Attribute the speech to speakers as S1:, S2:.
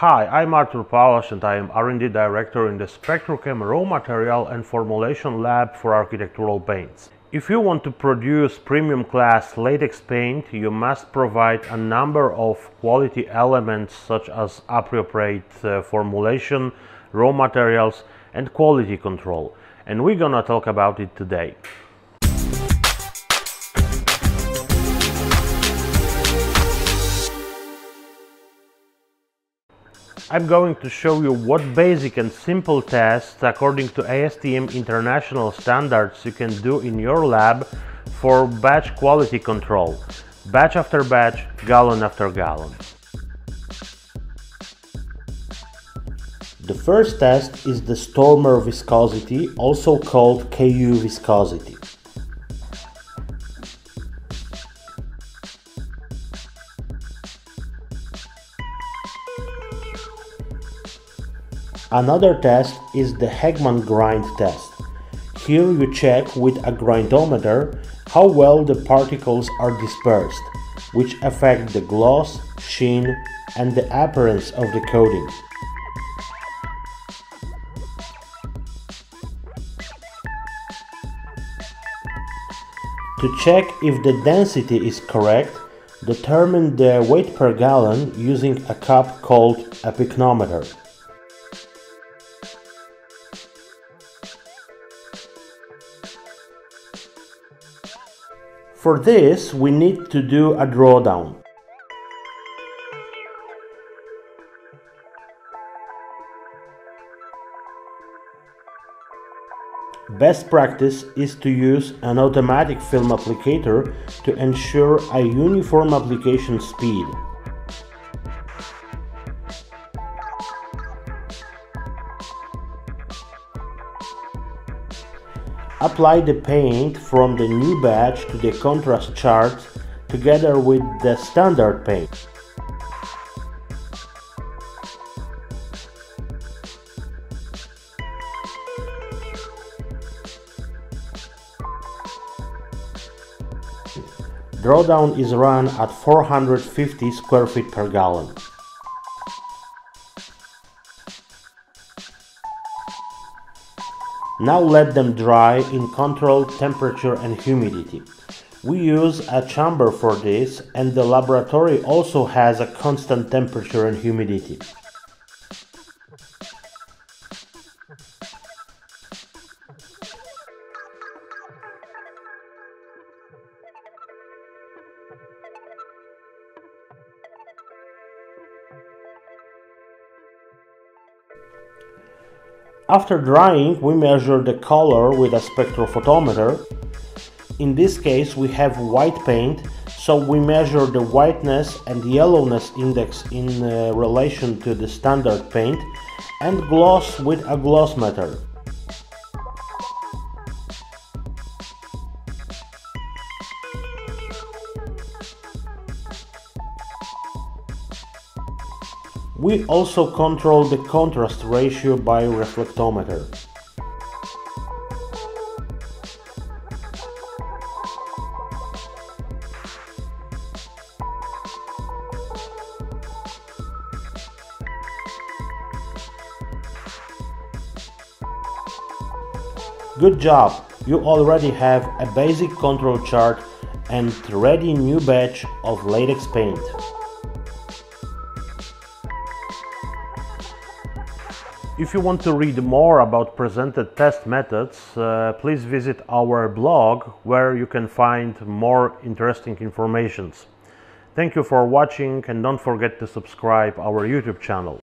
S1: Hi, I'm Artur Palas and I am R&D Director in the Spektrochem Raw Material and Formulation Lab for Architectural Paints. If you want to produce premium class latex paint, you must provide a number of quality elements such as appropriate uh, formulation, raw materials and quality control. And we're gonna talk about it today. I'm going to show you what basic and simple tests according to ASTM international standards you can do in your lab for batch quality control, batch after batch, gallon after gallon. The first test is the Stormer viscosity, also called KU viscosity. Another test is the Hegman grind test. Here you check with a grindometer how well the particles are dispersed, which affect the gloss, sheen and the appearance of the coating. To check if the density is correct, determine the weight per gallon using a cup called a pycnometer. For this, we need to do a drawdown. Best practice is to use an automatic film applicator to ensure a uniform application speed. Apply the paint from the new batch to the contrast chart together with the standard paint. Drawdown is run at 450 square feet per gallon. Now let them dry in controlled temperature and humidity. We use a chamber for this and the laboratory also has a constant temperature and humidity. After drying, we measure the color with a spectrophotometer. In this case, we have white paint, so we measure the whiteness and yellowness index in uh, relation to the standard paint and gloss with a gloss meter. We also control the contrast ratio by reflectometer. Good job! You already have a basic control chart and ready new batch of latex paint. If you want to read more about presented test methods, uh, please visit our blog where you can find more interesting informations. Thank you for watching and don't forget to subscribe our YouTube channel.